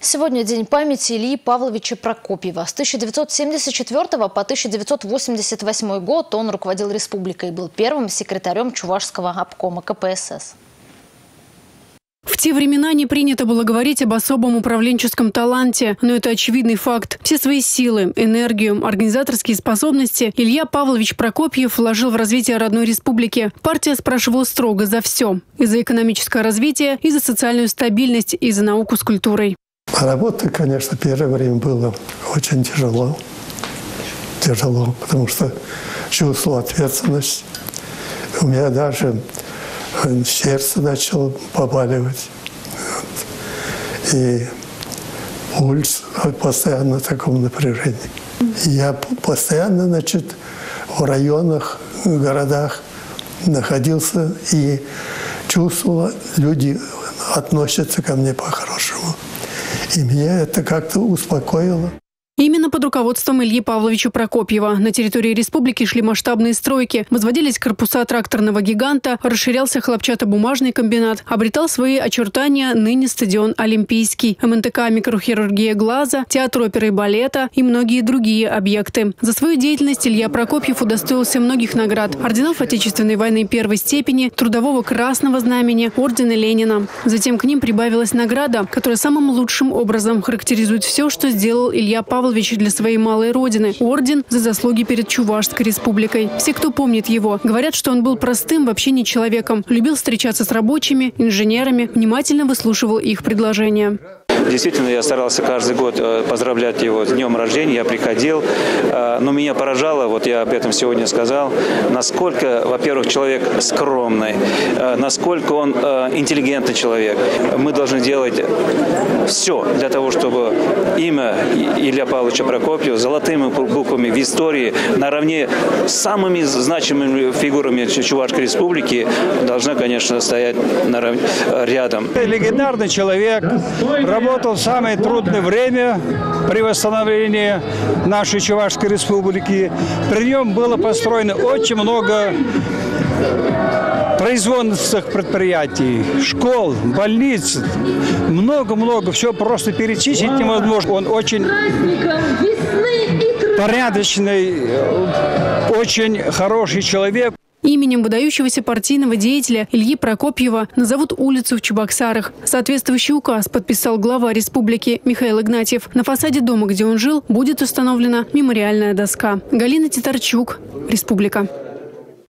Сегодня день памяти Ильи Павловича Прокопьева. С 1974 по 1988 год он руководил республикой и был первым секретарем Чувашского обкома КПСС. В те времена не принято было говорить об особом управленческом таланте, но это очевидный факт. Все свои силы, энергию, организаторские способности Илья Павлович Прокопьев вложил в развитие родной республики. Партия спрашивала строго за все. И за экономическое развитие, и за социальную стабильность, и за науку с культурой. Работа, конечно, первое время было очень тяжело. Тяжело, потому что чувствовал ответственность. У меня даже э, сердце начало побаливать. И пульс постоянно в таком напряжении. Я постоянно, значит, в районах, в городах находился и чувствовал, люди относятся ко мне по-хорошему. И меня это как-то успокоило. Именно под руководством Ильи Павловича Прокопьева на территории республики шли масштабные стройки, возводились корпуса тракторного гиганта, расширялся хлопчатобумажный комбинат, обретал свои очертания ныне стадион Олимпийский, МНТК микрохирургия глаза, театр оперы и балета и многие другие объекты. За свою деятельность Илья Прокопьев удостоился многих наград. Орденов Отечественной войны первой степени, Трудового Красного Знамени, Ордена Ленина. Затем к ним прибавилась награда, которая самым лучшим образом характеризует все, что сделал Илья Павлович Павлович для своей малой родины. Орден за заслуги перед Чувашской республикой. Все, кто помнит его, говорят, что он был простым в общении человеком. Любил встречаться с рабочими, инженерами, внимательно выслушивал их предложения. Действительно, я старался каждый год э, поздравлять его с днем рождения. Я приходил, э, но меня поражало, вот я об этом сегодня сказал, насколько, во-первых, человек скромный, э, насколько он интеллигентный человек. Мы должны делать все для того, чтобы имя Илья Павловича Прокопьева золотыми буквами в истории наравне с самыми значимыми фигурами Чувашской республики должна, конечно, стоять рядом. Легендарный человек, работал работал в самое трудное время при восстановлении нашей Чувашской республики. При нем было построено очень много производственных предприятий, школ, больниц, много-много, все просто перечислить невозможно. Он очень порядочный, очень хороший человек. Именем выдающегося партийного деятеля Ильи Прокопьева назовут улицу в Чебоксарах. Соответствующий указ подписал глава республики Михаил Игнатьев. На фасаде дома, где он жил, будет установлена мемориальная доска. Галина Титарчук, Республика.